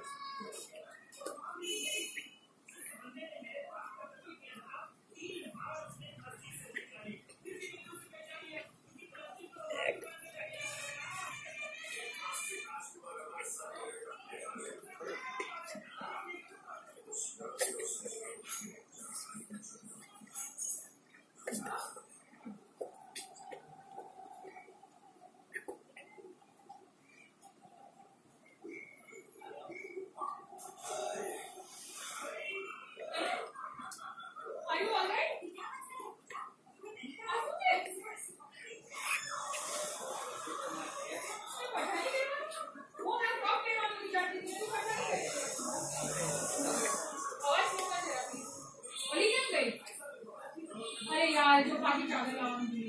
で。यार जो पानी चावल